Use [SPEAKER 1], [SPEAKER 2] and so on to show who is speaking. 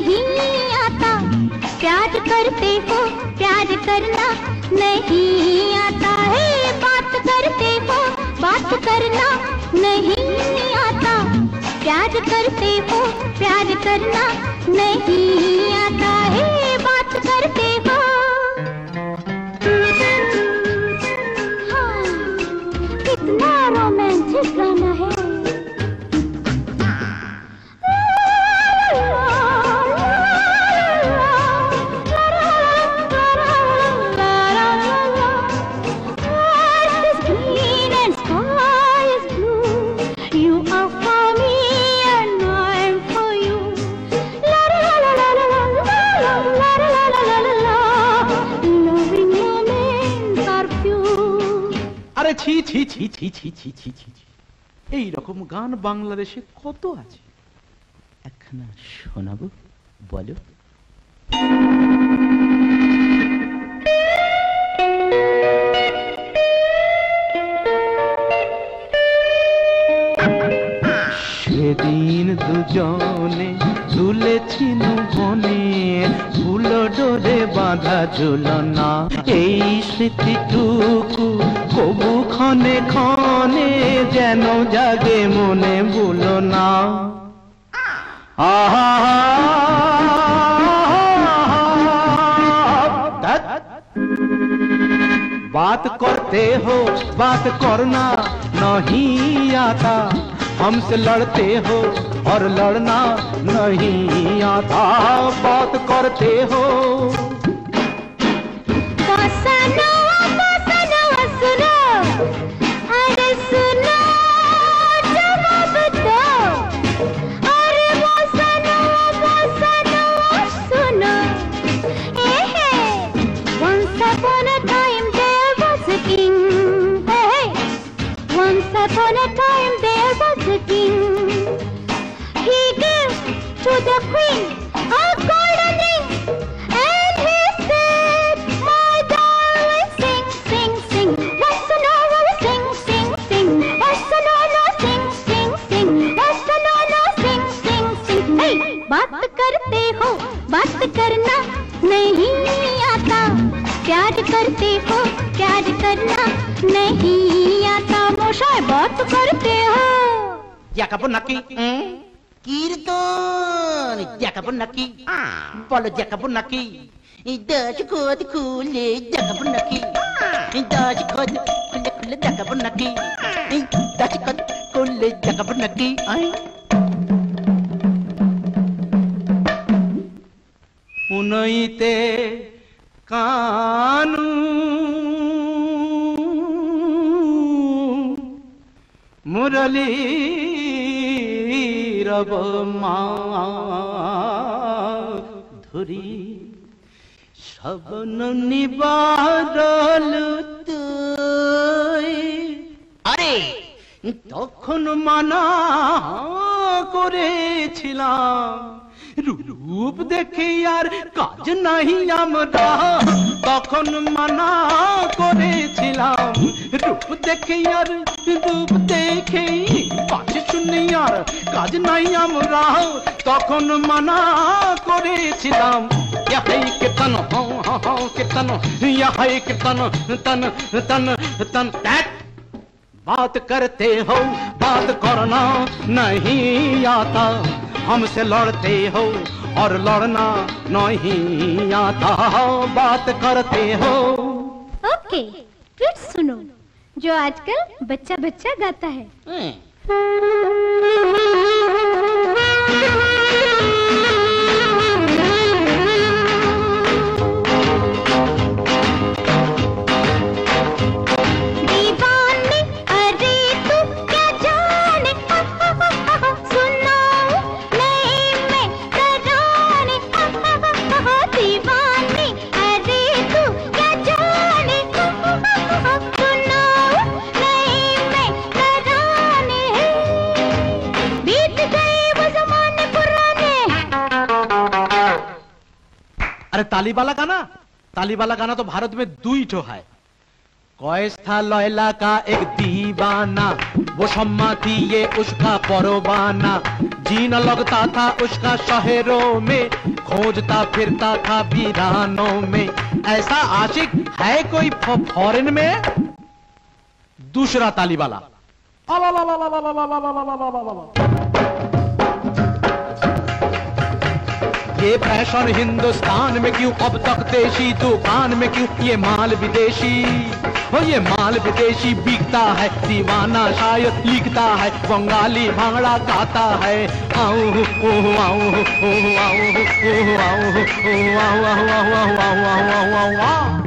[SPEAKER 1] नहीं आता। प्यार करते हो, प्यार करना नहीं आता। है, बात करते हो, बात करना नहीं आता। प्यार करते हो, प्यार करना नहीं आता। है
[SPEAKER 2] ছি ছি ছি ছি ছি ছি ছি ছি ছি। এই রকম গান বাংলাদেশে কত আছে একখানা শোনাবো, বলো বাঁধা ঝুলনা এই স্মৃতিটুকু কবু ক্ষণে ক্ষণে যেন জাগে মনে ভুলো না আহা बात करते हो बात करना नहीं आता हमसे लड़ते हो और लड़ना नहीं आता बात करते हो
[SPEAKER 1] सना बात करना नहीं आता प्यार करते हो प्यार करना नहीं आता मोशाय बात करते हो
[SPEAKER 2] দেখাবো নাকি
[SPEAKER 3] কীর্তন দেখাবো নাকি বলো দেখাবো নাকি দশ খোদ খুলে দেখাবো নাকি দশ খোদ খুলে খুলে দেখাবো নাকি দশ খোদ খুলে দেখাবো নাকি
[SPEAKER 2] উনইতে কানু। মুরলী রব মা ধরি। সবন নিবারল তুই
[SPEAKER 3] আরে!
[SPEAKER 2] তখন মানা করেছিলাম। রূপ দেখে আর কাজ নাই আমরা তখন মানা করেছিলাম রূপ দেখে আর রূপ দেখে পাশে শুনে আর কাজ নাই আমরা তখন মানা করেছিলাম यही कीर्तन हो हो हो कीर्तन यही कीर्तन तन तन तन तन बात करते हो बात करना नहीं आता हमसे लड़ते हो और लड़ना नहीं आता। बात करते हो।
[SPEAKER 1] ओके फिर सुनो जो आजकल बच्चा बच्चा गाता है। अरे
[SPEAKER 2] ताली वाला गाना ताली वाला गाना तो भारत में दुई ठो है था लैला का एक दीवाना वो शम्मा थी ये उसका परवाना जीना लगता था उसका शहरों में खोजता फिरता था वीरानों में ऐसा आशिक है कोई फॉरेन में दूसरा ताली वाला ये फ़ैशन हिंदुस्तान में क्यों? अब तक देशी तूफ़ान में क्यों? ये माल विदेशी हो ये माल विदेशी बिकता है, दीवाना शायद लिखता है, बंगाली भांगड़ा गाता है। आऊ आऊ आऊ आऊ आऊ आऊ आऊ आऊ आऊ आऊ आऊ